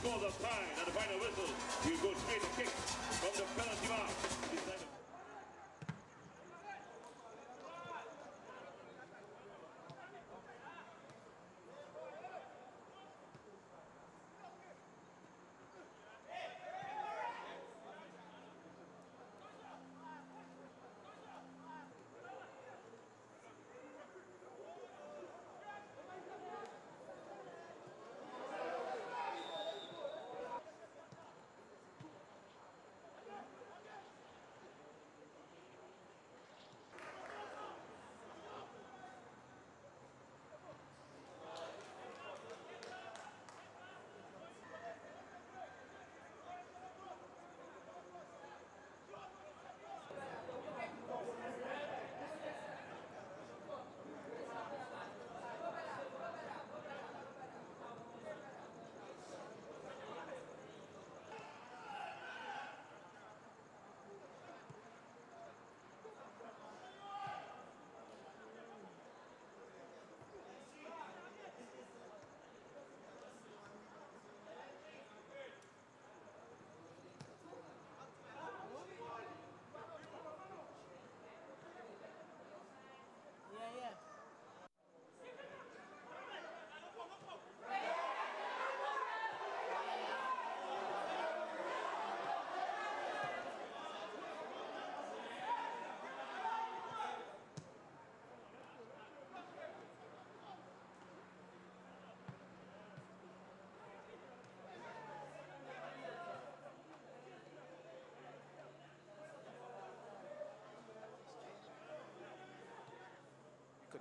scores a fine and a final whistle. You go straight to kick from the penalty mark.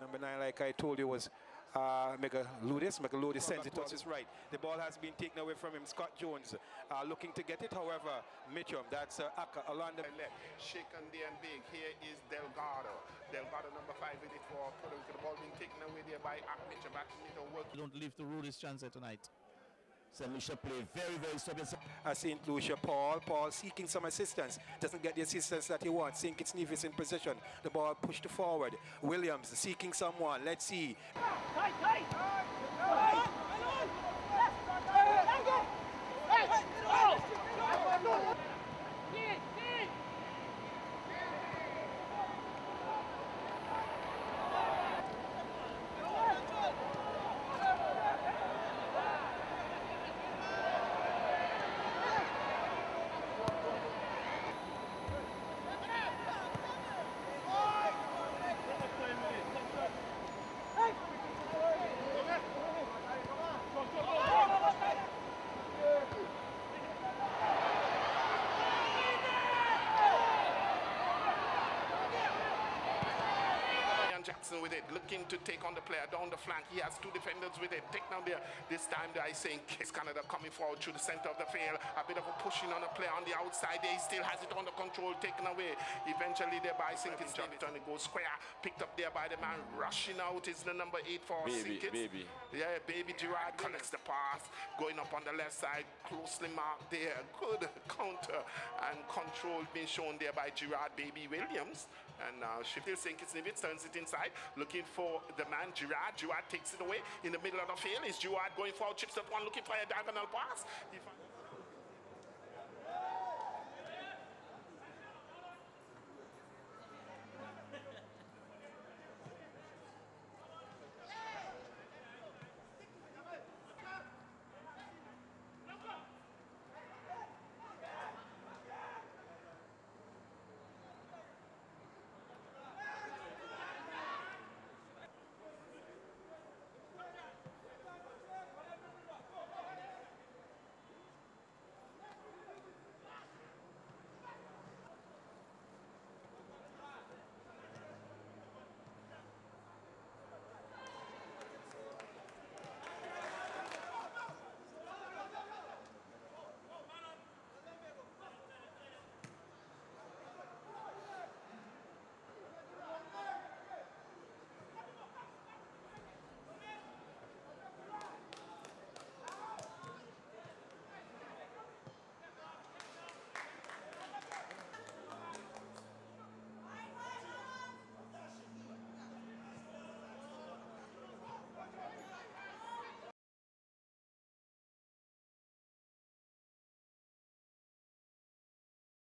Number nine, like I told you, was uh, Megaludis. Megaludis sends it towards his right. The ball has been taken away from him. Scott Jones uh, looking to get it. However, Mitchum, that's uh, Aka along the left. Shaken there and big. Here is Delgado. Delgado number five with it for Puerto The ball being taken away there by Mitchum. Back to middle. Don't leave the Rudy's chance tonight. St. Lucia play very, very stubborn. Uh, St. Lucia, Paul. Paul seeking some assistance. Doesn't get the assistance that he wants. St. Kitts Nevis in position. The ball pushed forward. Williams seeking someone. Let's see. Tight, tight. Jackson with it, looking to take on the player down the flank. He has two defenders with it. Take down there. This time, I think it's Canada coming forward through the center of the field. A bit of a pushing on the player on the outside there. He still has it under control, taken away. Eventually, there by Sinkins. Turn it goes square. Picked up there by the man mm. rushing out is the number eight for baby, Sinkins. Baby. Yeah, baby Gerard collects the pass. Going up on the left side, closely marked there. Good counter and control being shown there by Gerard Baby Williams. And she uh, Sheffield Sinkins turns it inside looking for the man Gerard. Gerard takes it away in the middle of the field. Is Gerard going for chips at one, looking for a diagonal pass?